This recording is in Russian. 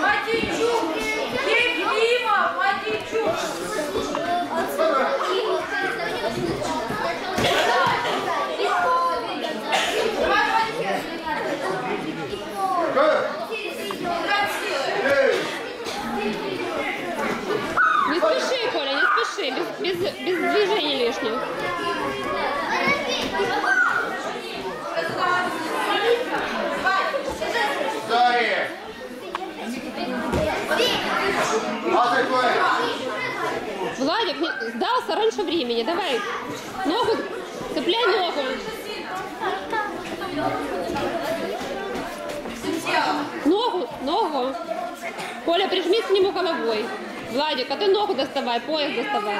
Матійчук! Єфімов! Матійчук! Не спеши, Коля, не спеши, без, без, без движений лишних. Сдался раньше времени, давай. Ногу, цепляй ногу. Ногу, ногу. Коля, прижмись к нему головой. Владик, а ты ногу доставай, пояс доставай.